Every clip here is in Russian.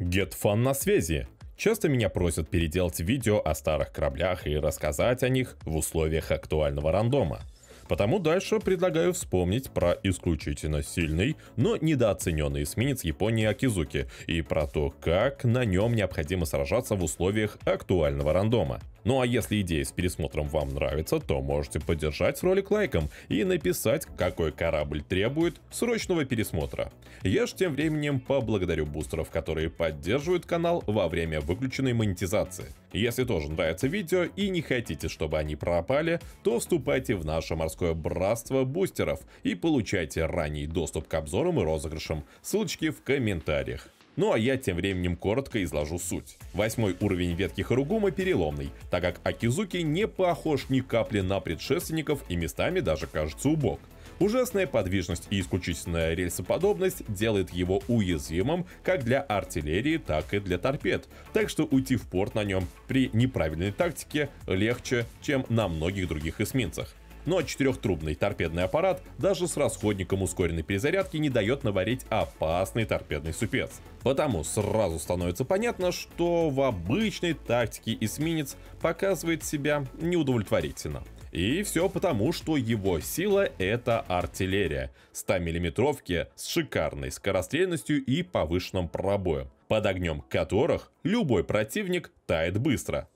GetFun на связи. Часто меня просят переделать видео о старых кораблях и рассказать о них в условиях актуального рандома. Потому дальше предлагаю вспомнить про исключительно сильный, но недооцененный эсминец Японии Акизуки и про то, как на нем необходимо сражаться в условиях актуального рандома. Ну а если идея с пересмотром вам нравится, то можете поддержать ролик лайком и написать, какой корабль требует срочного пересмотра. Я ж тем временем поблагодарю бустеров, которые поддерживают канал во время выключенной монетизации. Если тоже нравится видео и не хотите, чтобы они пропали, то вступайте в наше морское братство бустеров и получайте ранний доступ к обзорам и розыгрышам. Ссылочки в комментариях. Ну а я тем временем коротко изложу суть. Восьмой уровень ветки Харугума переломный, так как Акизуки не похож ни капли на предшественников и местами даже кажется убог. Ужасная подвижность и исключительная рельсоподобность делает его уязвимым как для артиллерии, так и для торпед, так что уйти в порт на нем при неправильной тактике легче, чем на многих других эсминцах. Но четырехтрубный торпедный аппарат даже с расходником ускоренной перезарядки не дает наварить опасный торпедный супец. Потому сразу становится понятно, что в обычной тактике эсминец показывает себя неудовлетворительно. И все потому, что его сила это артиллерия. 100-миллиметровки с шикарной скорострельностью и повышенным пробоем, под огнем которых любой противник тает быстро.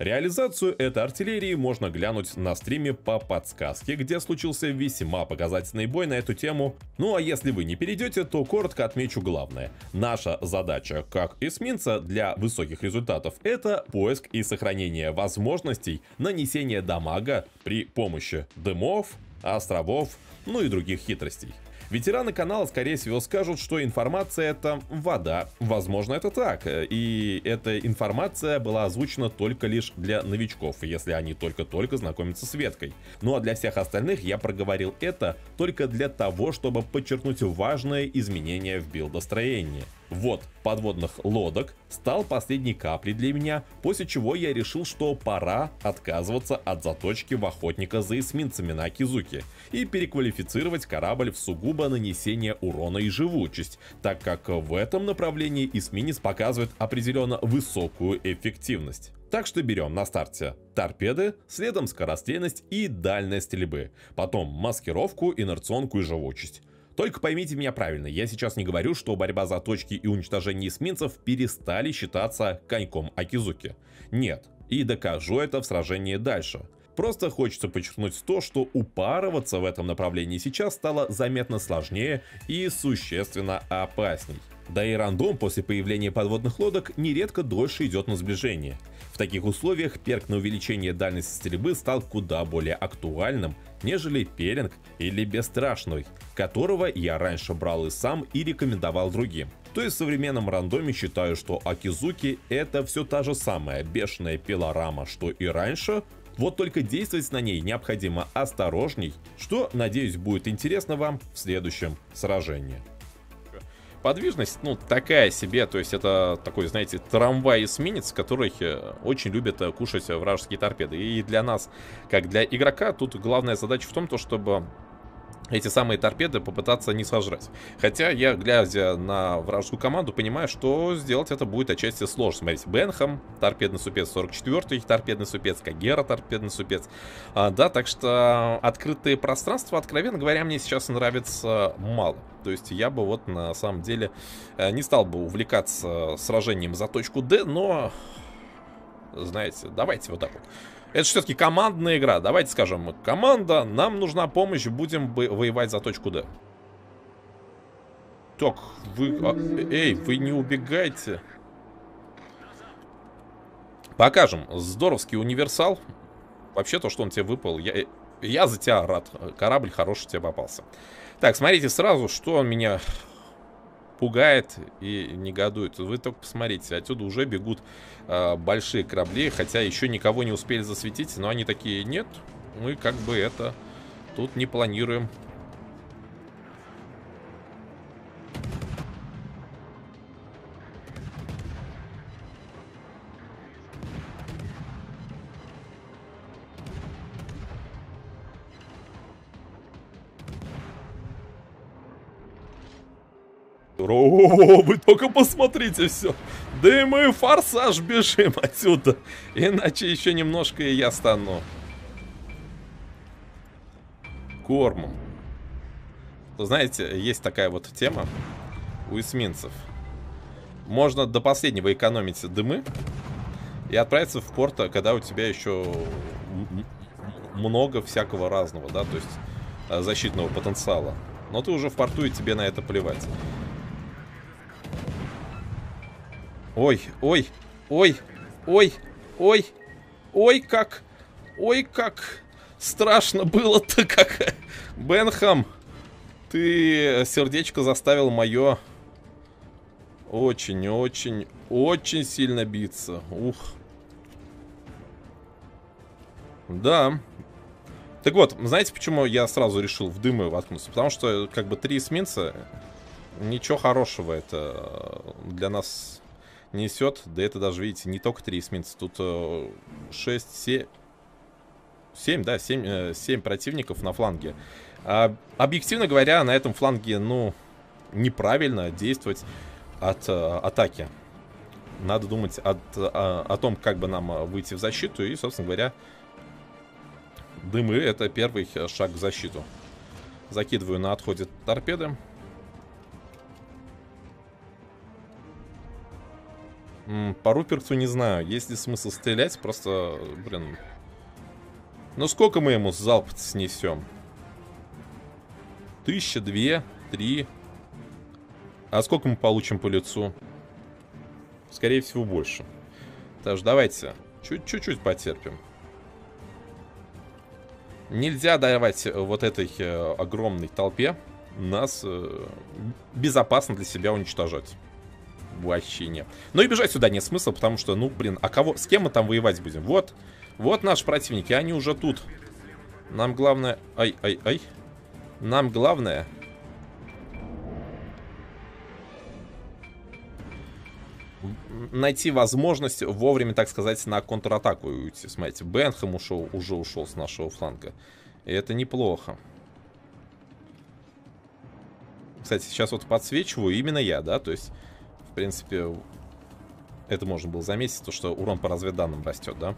Реализацию этой артиллерии можно глянуть на стриме по подсказке, где случился весьма показательный бой на эту тему. Ну а если вы не перейдете, то коротко отмечу главное. Наша задача как эсминца для высоких результатов это поиск и сохранение возможностей нанесения дамага при помощи дымов, островов, ну и других хитростей. Ветераны канала, скорее всего, скажут, что информация это вода. Возможно, это так. И эта информация была озвучена только лишь для новичков, если они только-только знакомятся с веткой. Ну а для всех остальных я проговорил это только для того, чтобы подчеркнуть важное изменение в билдостроении. Вот подводных лодок стал последней каплей для меня, после чего я решил, что пора отказываться от заточки в охотника за эсминцами на Акизуке и переквалифицировать корабль в сугубо нанесение урона и живучесть, так как в этом направлении эсминец показывает определенно высокую эффективность. Так что берем на старте торпеды, следом скорострельность и дальность стрельбы, потом маскировку, инерционку и живучесть. Только поймите меня правильно, я сейчас не говорю, что борьба за точки и уничтожение эсминцев перестали считаться коньком Акизуки. Нет, и докажу это в сражении дальше. Просто хочется подчеркнуть то, что упарываться в этом направлении сейчас стало заметно сложнее и существенно опасней. Да и рандом после появления подводных лодок нередко дольше идет на сближение. В таких условиях перк на увеличение дальности стрельбы стал куда более актуальным, нежели пелинг или бесстрашный, которого я раньше брал и сам и рекомендовал другим. То есть в современном рандоме считаю, что Акизуки это все та же самая бешеная пилорама, что и раньше, вот только действовать на ней необходимо осторожней, что, надеюсь, будет интересно вам в следующем сражении. Подвижность, ну, такая себе, то есть это такой, знаете, трамвай-эсминец, который э, очень любит э, кушать вражеские торпеды. И для нас, как для игрока, тут главная задача в том, то, чтобы эти самые торпеды попытаться не сожрать. Хотя я, глядя на вражескую команду, понимаю, что сделать это будет отчасти сложно. Смотрите, Бенхам, торпедный супец 44-й, торпедный супец, Кагера, торпедный супец. А, да, так что открытые пространства, откровенно говоря, мне сейчас нравится мало. То есть я бы вот на самом деле э, не стал бы увлекаться сражением за точку D, но, знаете, давайте вот так вот. Это все-таки командная игра. Давайте скажем, команда, нам нужна помощь, будем воевать за точку D. Так, вы... А, эй, вы не убегайте. Покажем. Здоровский универсал. Вообще то, что он тебе выпал, я, я за тебя рад. Корабль хороший тебе попался. Так, смотрите сразу, что меня пугает и негодует. Вы только посмотрите, отсюда уже бегут э, большие корабли, хотя еще никого не успели засветить, но они такие, нет, мы как бы это тут не планируем О, вы только посмотрите все. Да и мы форсаж бежим отсюда. Иначе еще немножко и я стану кормом. Знаете, есть такая вот тема у эсминцев. Можно до последнего экономить дымы и отправиться в порт, когда у тебя еще много всякого разного, да, то есть э, защитного потенциала. Но ты уже в порту, и тебе на это плевать. Ой, ой, ой, ой, ой, ой, как, ой, как страшно было-то, как Бенхам. Ты сердечко заставил мое очень, очень, очень сильно биться. Ух. Да. Так вот, знаете, почему я сразу решил в дымы воткнуться? Потому что, как бы, три эсминца, ничего хорошего это для нас несет. Да это даже, видите, не только три эсминца. Тут 6, 7... 7, да, 7, 7 э, противников на фланге. А, объективно говоря, на этом фланге, ну, неправильно действовать от а, атаки. Надо думать от, а, о том, как бы нам выйти в защиту. И, собственно говоря, дымы — это первый шаг в защиту. Закидываю на отходе торпеды. По Руперту не знаю, есть ли смысл стрелять, просто, блин... Ну сколько мы ему залп снесем? Тысяча, две, три. А сколько мы получим по лицу? Скорее всего, больше. Так что давайте чуть-чуть потерпим. Нельзя давать вот этой э, огромной толпе нас э, безопасно для себя уничтожать. Вообще нет. Но и бежать сюда нет смысла, потому что, ну, блин, а кого, с кем мы там воевать будем? Вот, вот наши противники, они уже тут. Нам главное... Ай, ай, ай. Нам главное... Найти возможность вовремя, так сказать, на контратаку уйти. Смотрите, Бенхэм ушел, уже ушел с нашего фланга. И это неплохо. Кстати, сейчас вот подсвечиваю именно я, да, то есть, принципе, это можно было заметить, то, что урон по разведданным растет, да.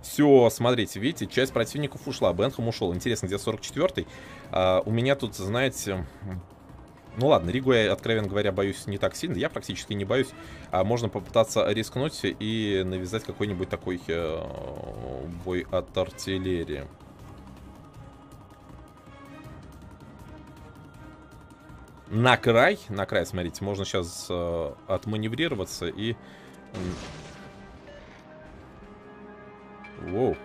Все, смотрите, видите, часть противников ушла, Бенхам ушел. Интересно, где 44-й? А, у меня тут, знаете... Ну ладно, Ригу я, откровенно говоря, боюсь не так сильно. Я практически не боюсь. А можно попытаться рискнуть и навязать какой-нибудь такой э, бой от артиллерии. На край, на край, смотрите, можно сейчас э, отманеврироваться и Воу.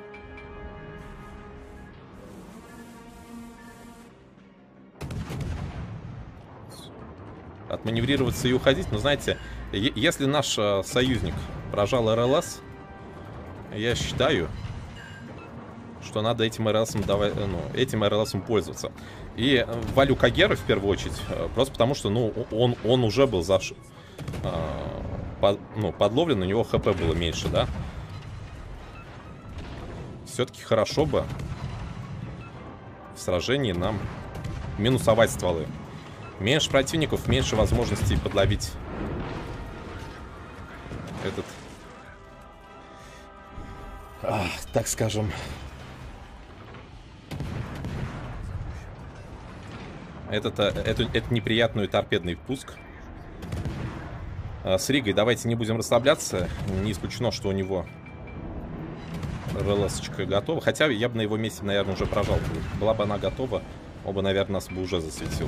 Отманеврироваться и уходить. Но знаете, если наш э, союзник прожал РЛС, я считаю, что надо этим РЛСом давай, э, ну, этим РЛСом пользоваться. И валю Кагера в первую очередь, э, просто потому что, ну, он, он уже был заш... Э, под, ну, подловлен, у него ХП было меньше, да? Все-таки хорошо бы в сражении нам минусовать стволы. Меньше противников, меньше возможностей подловить этот, а, так скажем, этот, э, эту, эту неприятную торпедный впуск. А, с Ригой давайте не будем расслабляться. Не исключено, что у него РЛС готова. Хотя я бы на его месте, наверное, уже прожал. Была бы она готова, оба, наверное, нас бы уже засветил.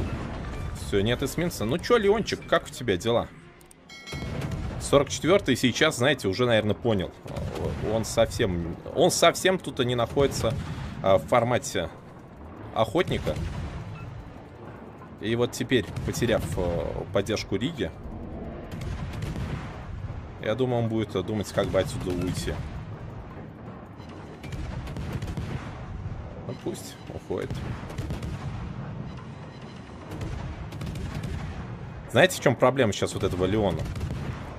Все, нет эсминца. Ну чё, Леончик, как у тебя дела? 44-й сейчас, знаете, уже, наверное, понял. Он совсем... Он совсем тут не находится а, в формате охотника. И вот теперь, потеряв а, поддержку Риги, я думаю, он будет думать, как бы отсюда уйти. Ну пусть уходит. Знаете, в чем проблема сейчас вот этого Леона?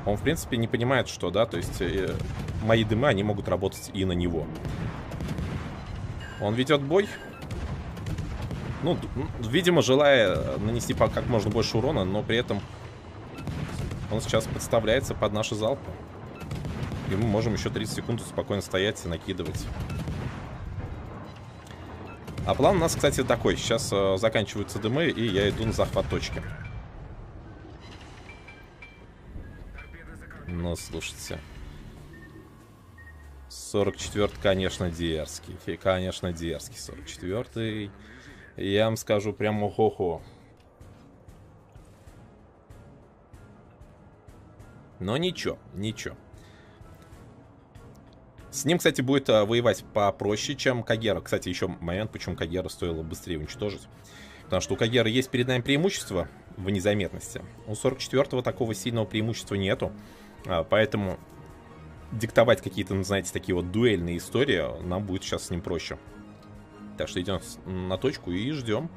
Он, в принципе, не понимает, что, да, то есть э, мои дымы, они могут работать и на него. Он ведет бой. Ну, видимо, желая нанести как можно больше урона, но при этом он сейчас подставляется под наши залпы. И мы можем еще 30 секунд спокойно стоять и накидывать. А план у нас, кстати, такой. Сейчас э, заканчиваются дымы, и я иду на захват точки. Ну, слушайте. 44 конечно, дерзкий. Конечно, дерзкий 44-й. Я вам скажу прямо хо-хо. Но ничего, ничего. С ним, кстати, будет а, воевать попроще, чем Кагера. Кстати, еще момент, почему Кагера стоило быстрее уничтожить. Потому что у Кагера есть перед нами преимущество в незаметности. У 44-го такого сильного преимущества нету. А, поэтому диктовать какие-то, ну, знаете, такие вот дуэльные истории нам будет сейчас с ним проще. Так что идем на точку и ждем.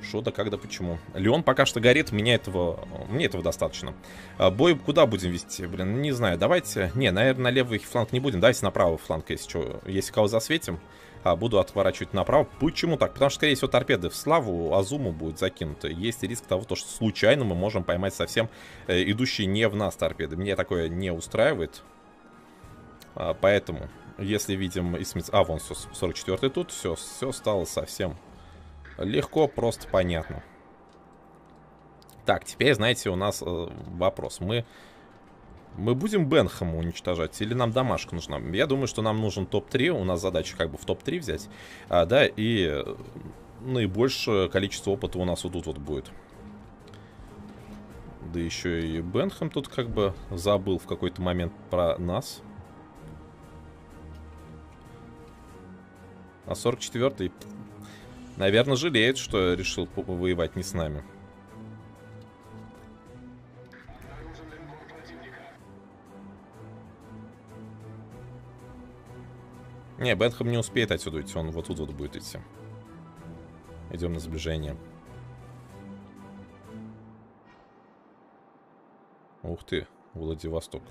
Что да, когда, почему. Леон пока что горит, мне этого, мне этого достаточно. А, бой куда будем вести? Блин, не знаю. Давайте... Не, наверное, на левый фланг не будем. Давайте на правый фланг, если что. Если кого засветим, а, буду отворачивать направо. Почему так? Потому что, скорее всего, торпеды в славу Азуму будут закинуты. Есть риск того, что случайно мы можем поймать совсем э, идущие не в нас торпеды. Мне такое не устраивает. А, поэтому, если видим... А, вон 44 тут, все, все стало совсем Легко, просто понятно. Так, теперь, знаете, у нас э, вопрос. Мы, мы будем Бенхэма уничтожать или нам домашка нужна? Я думаю, что нам нужен топ-3. У нас задача как бы в топ-3 взять. А, да, и э, наибольшее количество опыта у нас вот тут вот будет. Да еще и Бенхэм тут как бы забыл в какой-то момент про нас. А 44-й Наверное, жалеет, что решил воевать не с нами. Не, Бенхэм не успеет отсюда уйти, он вот тут вот будет идти. Идем на сближение. Ух ты, Владивосток.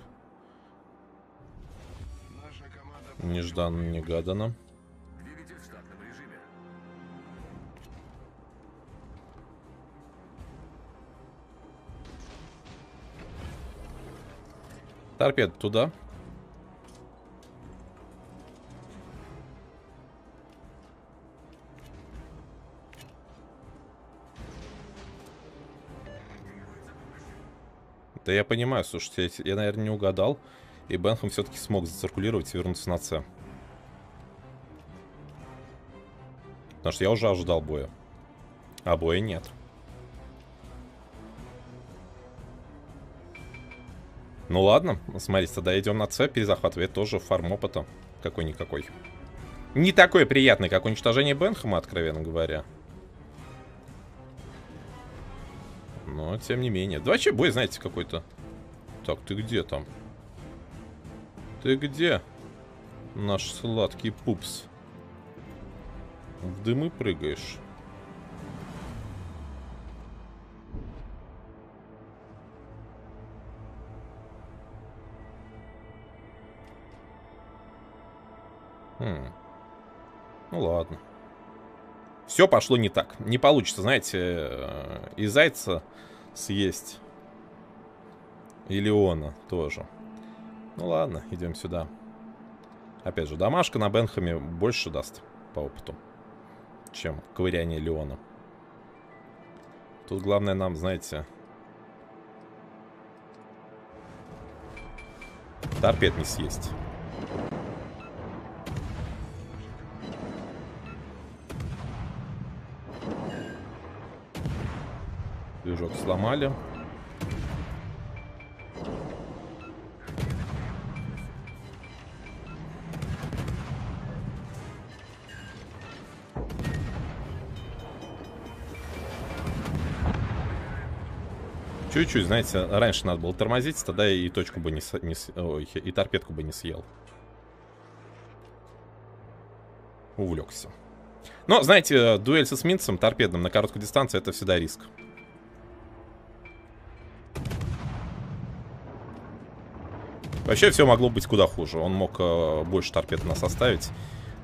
Нежданно-негаданно. Торпед туда. Да я понимаю, слушайте, я, наверное, не угадал. И Бенхэм все-таки смог зациркулировать и вернуться на С. Потому что я уже ожидал боя. А боя нет. Ну ладно, смотрите, тогда идем на С, перезахватывает тоже фарм опыта. Какой-никакой. Не такой приятный, как уничтожение Бенхэма, откровенно говоря. Но, тем не менее. Да вообще бой, знаете, какой-то... Так, ты где там? Ты где? Наш сладкий пупс. В дымы прыгаешь. Хм. Ну ладно. Все пошло не так. Не получится, знаете, э, и зайца съесть. И Леона тоже. Ну ладно, идем сюда. Опять же, домашка на Бенхаме больше даст по опыту, чем ковыряние Леона. Тут главное нам, знаете... Торпед не съесть. Движок сломали. Чуть-чуть, знаете, раньше надо было тормозить, тогда и точку бы не, не ой, и торпедку бы не съел. Увлекся. Но, знаете, дуэль со эсминцем торпедным на короткой дистанции это всегда риск. Вообще все могло быть куда хуже. Он мог э, больше торпед нас оставить.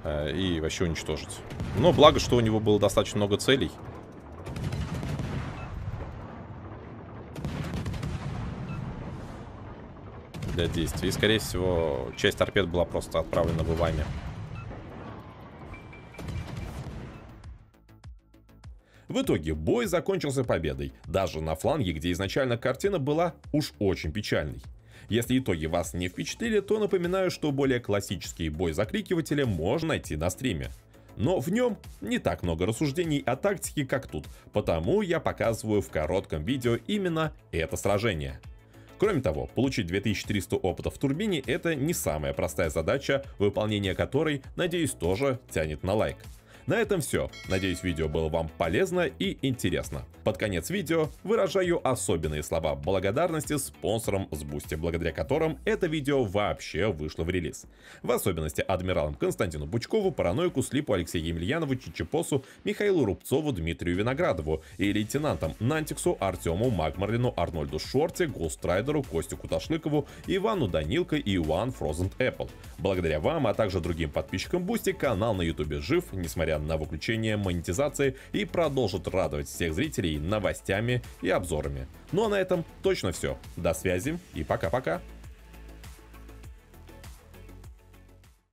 э, и вообще уничтожить. Но благо, что у него было достаточно много целей. Для действий. И, скорее всего, часть торпед была просто отправлена в вами. В итоге бой закончился победой, даже на фланге, где изначально картина была уж очень печальной. Если итоги вас не впечатлили, то напоминаю, что более классический бой закрикивателя можно найти на стриме. Но в нем не так много рассуждений о тактике, как тут, потому я показываю в коротком видео именно это сражение. Кроме того, получить 2300 опыта в турбине это не самая простая задача, выполнение которой, надеюсь, тоже тянет на лайк. На этом все. Надеюсь, видео было вам полезно и интересно. Под конец видео выражаю особенные слова благодарности спонсорам с Boosty, благодаря которым это видео вообще вышло в релиз. В особенности адмиралам Константину Бучкову, Параноику, Слипу, Алексею Емельянову, Чичепосу, Михаилу Рубцову, Дмитрию Виноградову и лейтенантам Нантиксу, Артему Магмарлину, Арнольду Шорте, Гострайдеру, Костю Куташлыкову, Ивану Данилко и One Frozen Apple. Благодаря вам, а также другим подписчикам Boosty, канал на ютубе жив, несмотря несмотря на выключение монетизации и продолжит радовать всех зрителей новостями и обзорами. Ну а на этом точно все. До связи и пока-пока.